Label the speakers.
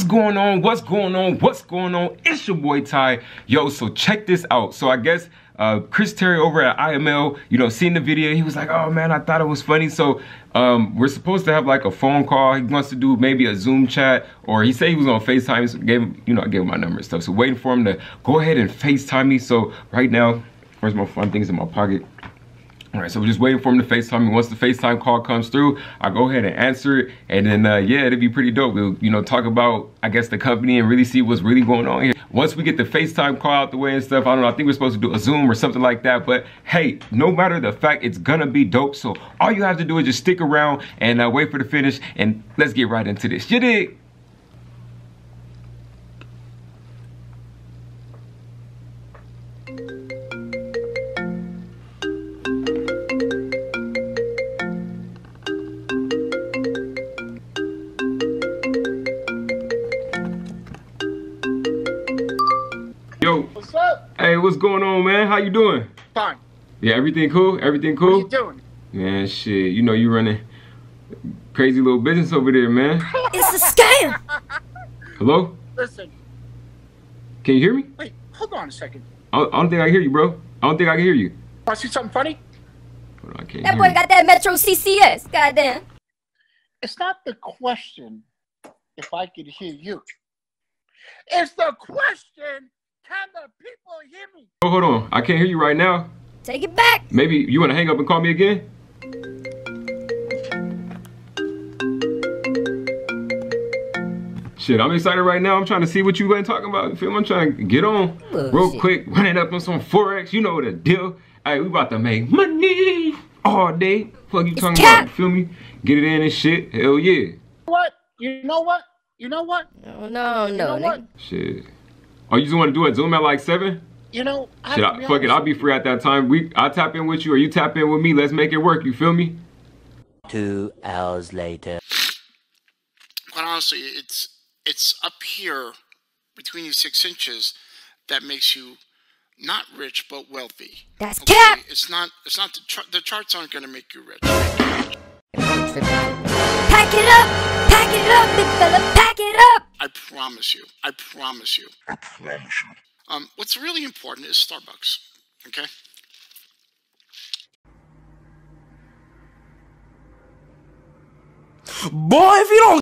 Speaker 1: What's going on? What's going on? What's going on? It's your boy Ty. Yo, so check this out. So I guess uh, Chris Terry over at IML, you know, seeing the video, he was like, oh man, I thought it was funny. So um, we're supposed to have like a phone call. He wants to do maybe a Zoom chat, or he said he was on FaceTime. So gave him, you know, I gave him my number and stuff. So waiting for him to go ahead and FaceTime me. So right now, where's my fun things in my pocket? All right, so we're just waiting for him to FaceTime me. Once the FaceTime call comes through, I go ahead and answer it. And then, uh, yeah, it'd be pretty dope. We'll, you know, talk about, I guess, the company and really see what's really going on here. Once we get the FaceTime call out the way and stuff, I don't know, I think we're supposed to do a Zoom or something like that. But hey, no matter the fact, it's gonna be dope. So all you have to do is just stick around and uh, wait for the finish. And let's get right into this. You dig? Yo.
Speaker 2: What's up?
Speaker 1: Hey, what's going on, man? How you doing?
Speaker 2: Fine.
Speaker 1: Yeah, everything cool? Everything
Speaker 2: What are
Speaker 1: cool?
Speaker 2: you doing?
Speaker 1: Man, shit, you know you running crazy little business over there, man.
Speaker 3: It's a scam.
Speaker 1: Hello?
Speaker 2: Listen,
Speaker 1: Can you hear me?
Speaker 2: wait, hold on a second.
Speaker 1: I don't, I don't think I can hear you, bro. I don't think I can hear you.
Speaker 2: Want to see something funny?
Speaker 1: Hold on, I can't
Speaker 3: That
Speaker 1: hear
Speaker 3: boy
Speaker 1: you.
Speaker 3: got that Metro PCS. Goddamn.
Speaker 2: It's not the question if I could hear you. It's the question, can the people hear me?
Speaker 1: Oh, hold on. I can't hear you right now.
Speaker 3: Take it back.
Speaker 1: Maybe you want to hang up and call me again? Shit, I'm excited right now. I'm trying to see what you been talking about. You feel me? I'm trying to get on real quick, run it up on some Forex. You know the deal. Hey, we about to make money all day. Fuck you talking
Speaker 3: cap.
Speaker 1: about? You feel me? Get it in and shit. Hell yeah.
Speaker 2: What? You know what? You know what?
Speaker 3: No, no,
Speaker 2: You
Speaker 3: no.
Speaker 2: know what?
Speaker 1: Shit. Oh, you just want to do it Zoom at like seven?
Speaker 2: You know, I
Speaker 1: Shit, I,
Speaker 2: be
Speaker 1: fuck it. I'll be free at that time. We, I tap in with you, or you tap in with me. Let's make it work. You feel me?
Speaker 4: Two hours later.
Speaker 5: quite honestly, it's it's up here between these six inches that makes you not rich but wealthy.
Speaker 3: That's
Speaker 5: Okay?
Speaker 3: cap.
Speaker 5: It's not. It's not the char- the charts aren't going to make you rich.
Speaker 3: Pack it up. Pack it up, big fella. Pack it up.
Speaker 5: I promise you. I promise you. I promise you. Um, what's really important is Starbucks. Okay.
Speaker 6: Boy, if you don't